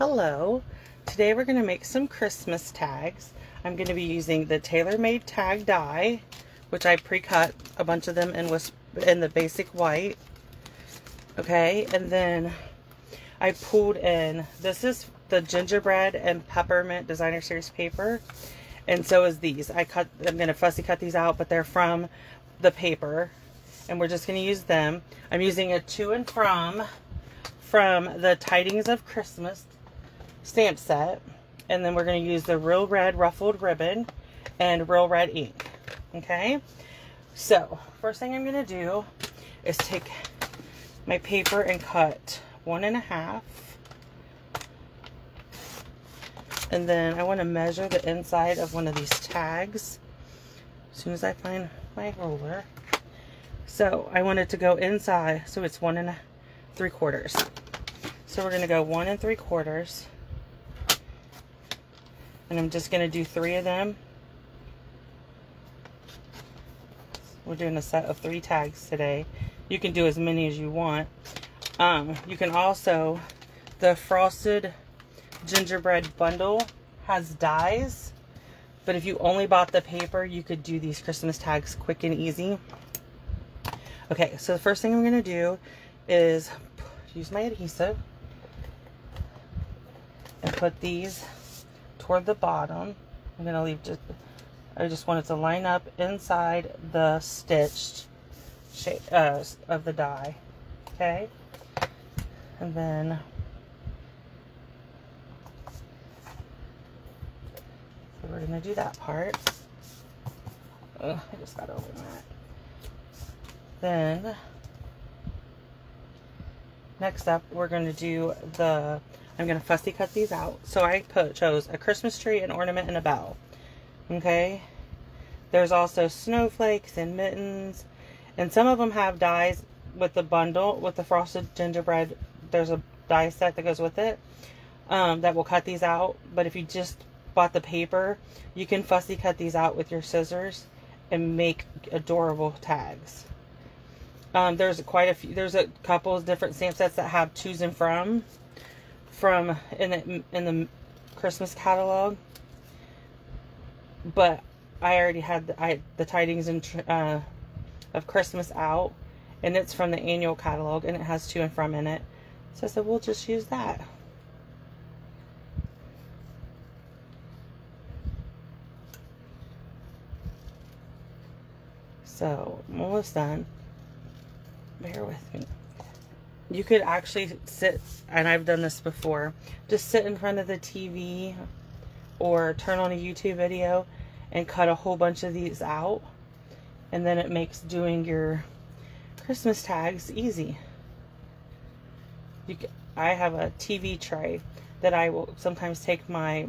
Hello. Today we're going to make some Christmas tags. I'm going to be using the Tailor Made tag die, which I pre-cut a bunch of them in, in the basic white. Okay, and then I pulled in, this is the gingerbread and peppermint designer series paper. And so is these. I cut, I'm going to fussy cut these out, but they're from the paper. And we're just going to use them. I'm using a to and from from the Tidings of Christmas stamp set. And then we're going to use the Real Red Ruffled Ribbon and Real Red ink. Okay? So, first thing I'm going to do is take my paper and cut one and a half. And then I want to measure the inside of one of these tags as soon as I find my ruler. So I want it to go inside, so it's one and a, three quarters. So we're going to go one and three quarters. And I'm just going to do three of them. We're doing a set of three tags today. You can do as many as you want. Um, you can also, the Frosted Gingerbread Bundle has dies. But if you only bought the paper, you could do these Christmas tags quick and easy. Okay, so the first thing I'm going to do is use my adhesive and put these toward the bottom. I'm going to leave just, I just want it to line up inside the stitched shape uh, of the die. Okay. And then so we're going to do that part. Ugh, I just got over that. Then next up we're going to do the I'm going to fussy cut these out. So I put, chose a Christmas tree, an ornament, and a bell. Okay. There's also snowflakes and mittens. And some of them have dies with the bundle, with the frosted gingerbread. There's a die set that goes with it um, that will cut these out. But if you just bought the paper, you can fussy cut these out with your scissors and make adorable tags. Um, there's quite a few, there's a couple of different stamp sets that have choose and from from in the in the Christmas catalog, but I already had the, I, the tidings and uh, of Christmas out, and it's from the annual catalog, and it has to and from in it. So I said, we'll just use that. So I'm almost done. Bear with me you could actually sit, and I've done this before, just sit in front of the TV or turn on a YouTube video and cut a whole bunch of these out. And then it makes doing your Christmas tags easy. You I have a TV tray that I will sometimes take my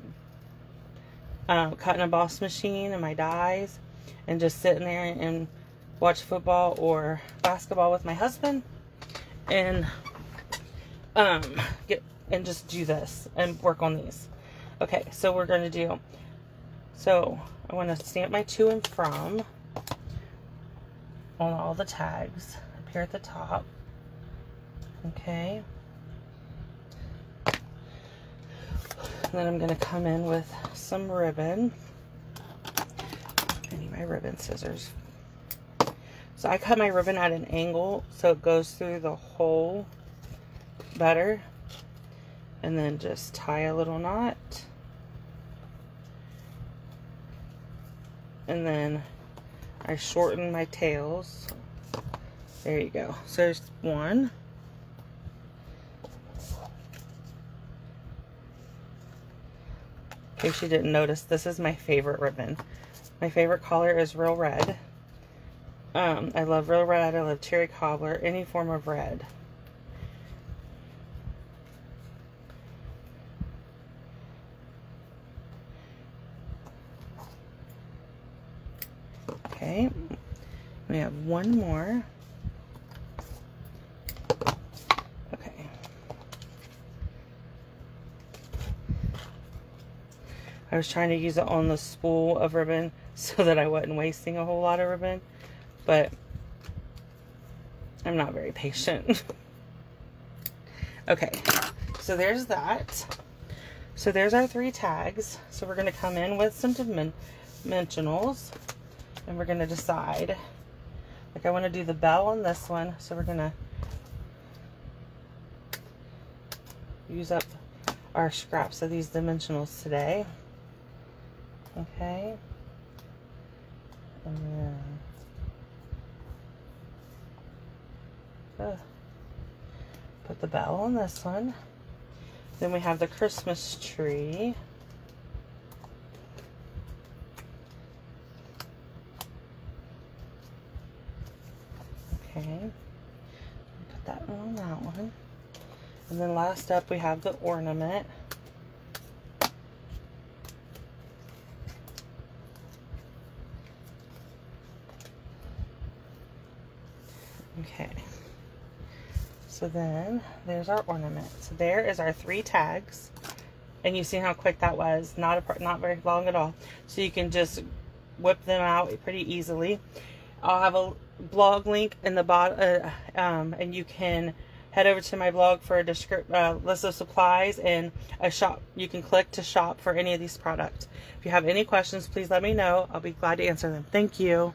um, cut and emboss machine and my dies and just sit in there and watch football or basketball with my husband and um get and just do this and work on these. Okay so we're going to do so I want to stamp my to and from on all the tags up here at the top. Okay. And then I'm going to come in with some ribbon. I need my ribbon scissors so I cut my ribbon at an angle so it goes through the hole better. And then just tie a little knot. And then I shorten my tails. There you go. So there's one. In case you didn't notice, this is my favorite ribbon. My favorite color is real red. Um, I love real red. I love cherry cobbler. Any form of red. Okay. We have one more. Okay. I was trying to use it on the spool of ribbon so that I wasn't wasting a whole lot of ribbon but I'm not very patient. okay, so there's that. So there's our three tags. So we're going to come in with some dimensionals and we're going to decide. Like I want to do the bell on this one. So we're going to use up our scraps of these dimensionals today. Okay. And then uh, put the bell on this one. Then we have the Christmas tree. Okay. Put that one on that one. And then last up we have the ornament. Okay. So then there's our ornament. So there is our three tags. And you see how quick that was. Not a, not very long at all. So you can just whip them out pretty easily. I'll have a blog link in the bottom, uh, um, and you can head over to my blog for a uh, list of supplies and a shop. You can click to shop for any of these products. If you have any questions, please let me know. I'll be glad to answer them. Thank you.